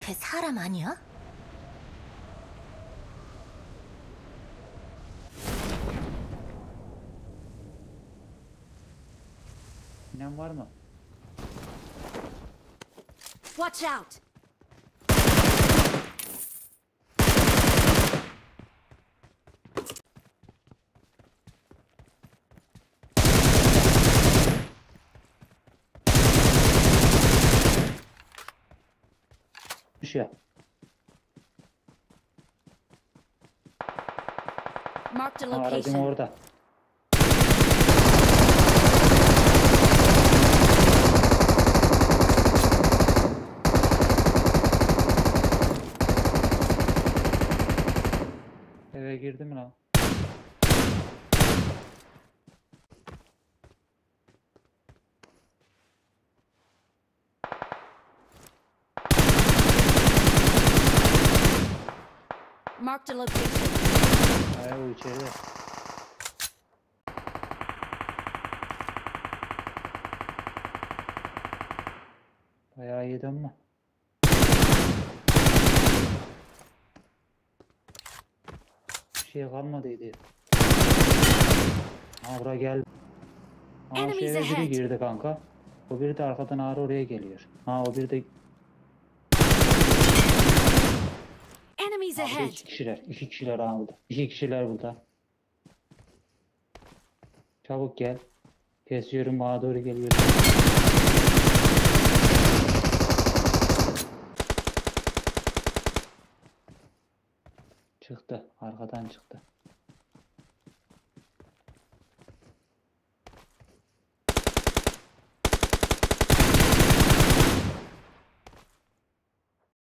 걔 사람 아니야? Var mı? Watch out! Şey. Marked a Ha, aracım location. orada. Eve girdim lan. Marked a location. Ay o içeride. Bayağı yedim mi? Bir şey kalmadıydı. Ha buraya gel. Ha eve biri girdi kanka. O biri de arkadan ağrı oraya geliyor. Ha o biri de Enemies Abi ahead. iki kişiler. iki kişiler burada. İki kişiler burada. Çabuk gel. Kesiyorum bana doğru geliyor. Çıktı. Arkadan çıktı.